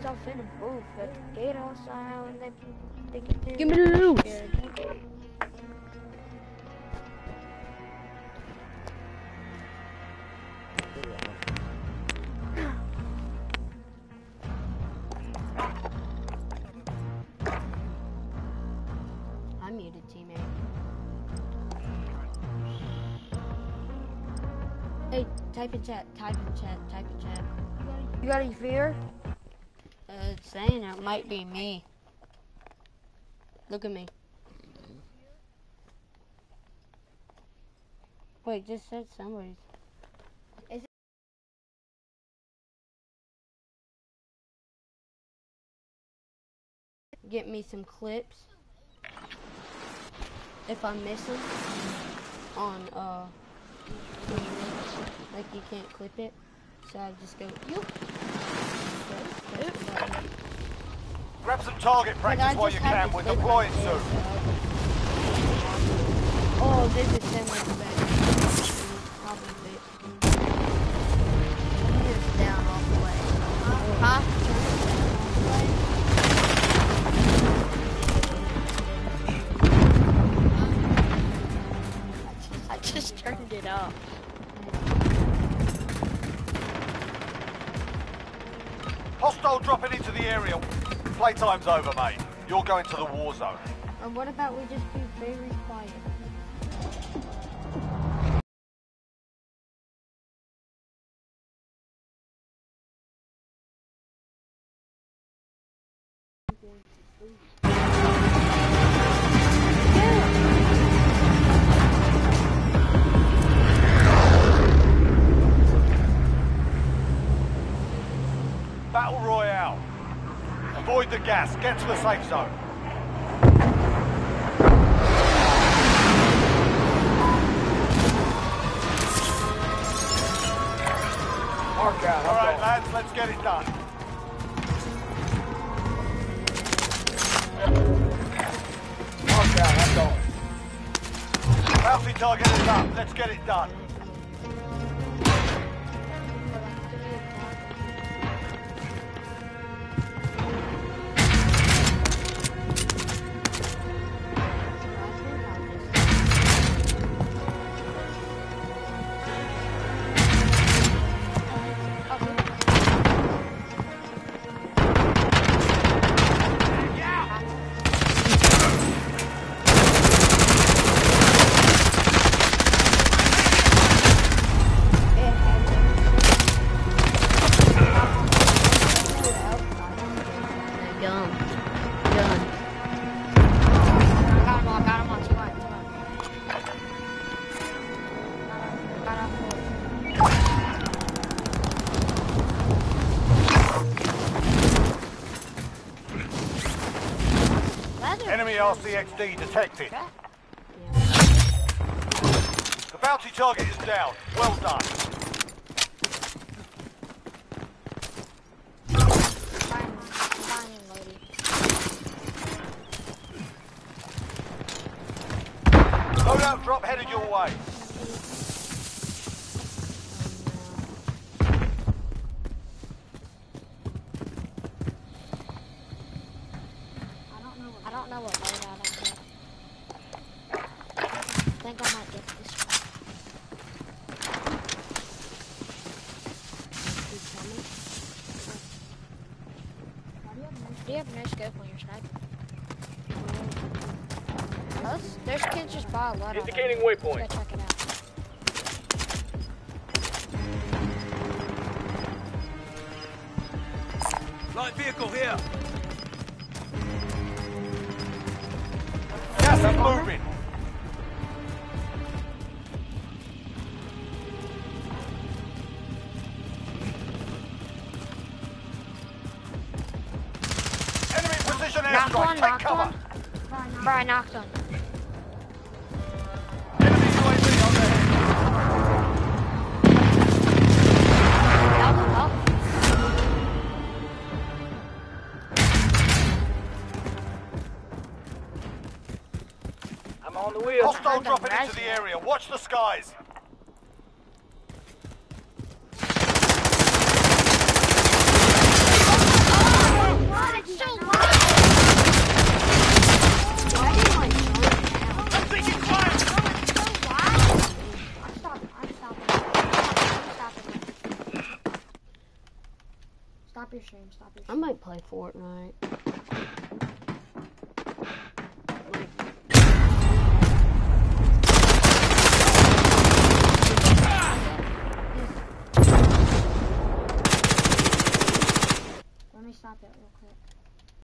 myself in a booth at the gatehouse and they think it's Give me the loot. I muted teammate. Hey, type in chat, type in chat, type in chat. You got any fear? Uh, it's saying it might be me. Look at me. Wait, just said somebody's. Is Get me some clips. If I miss them on uh, like you can't clip it, so I just go. Yoop. Okay, press the button. Grab some target But I practice while you can. We're clip deploying soon. so- Oh, this is so much better. Probably Hostile dropping into the area. Playtime's over, mate. You're going to the war zone. And what about we just be very quiet? Battle Avoid the gas. Get to the safe zone. Mark out. All right, lads, let's get it done. Mark out. I'm going. Bounty target is up. Let's get it done. Enemy RCXD detected. The bounty target is down. Well done. Loadout drop headed your way. I don't know what loadout I'm in. I think I might get this one. Do you have no scope when you're sniping? Those, there's kids just buy a loadout. Indicating Let's waypoint. go check it out. Light vehicle here. Gas is moving. Bro, I knocked one. On their Help, help. I'm on the wheel. Hostile dropping into the area. Watch the skies. Stop your stream. Stop your stream. I might play Fortnite.